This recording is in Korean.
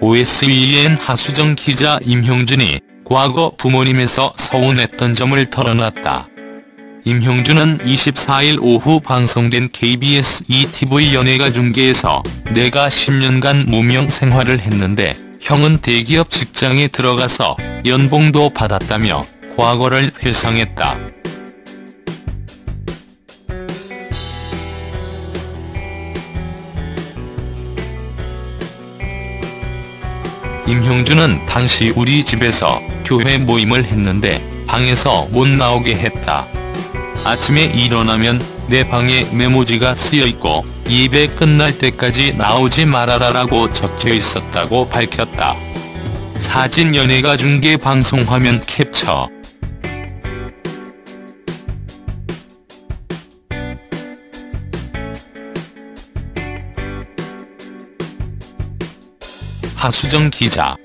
OSEN 하수정 기자 임형준이 과거 부모님에서 서운했던 점을 털어놨다. 임형준은 24일 오후 방송된 KBS ETV 연예가 중계에서 내가 10년간 무명 생활을 했는데 형은 대기업 직장에 들어가서 연봉도 받았다며 과거를 회상했다. 임형준은 당시 우리 집에서 교회 모임을 했는데 방에서 못 나오게 했다. 아침에 일어나면 내 방에 메모지가 쓰여있고 예배 끝날 때까지 나오지 말아라라고 적혀 있었다고 밝혔다. 사진 연예가 중계 방송 화면 캡처 하수정 기자